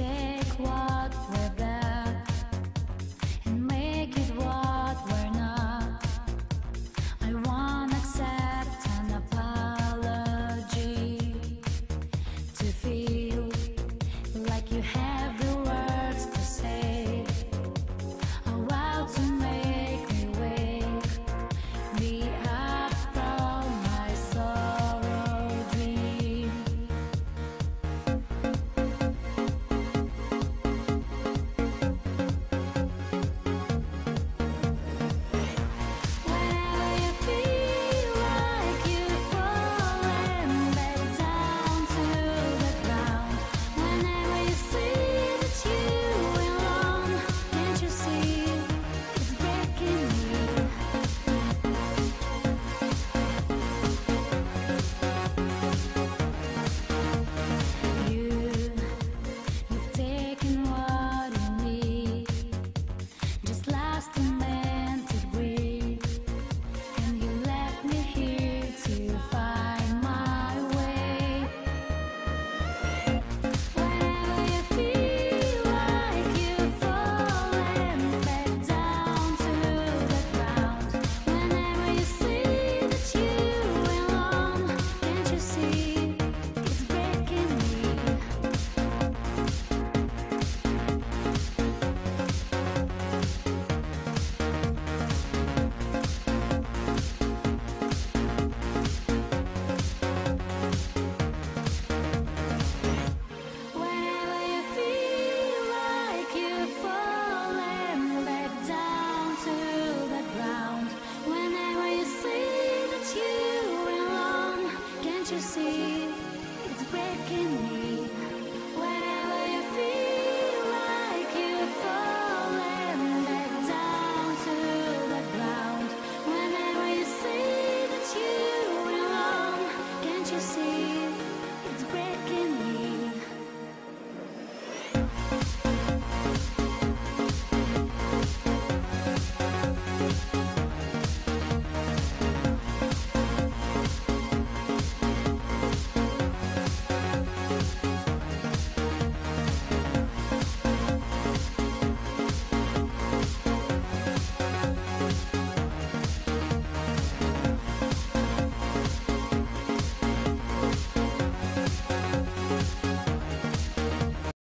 c'est quoi you see? It's breaking me.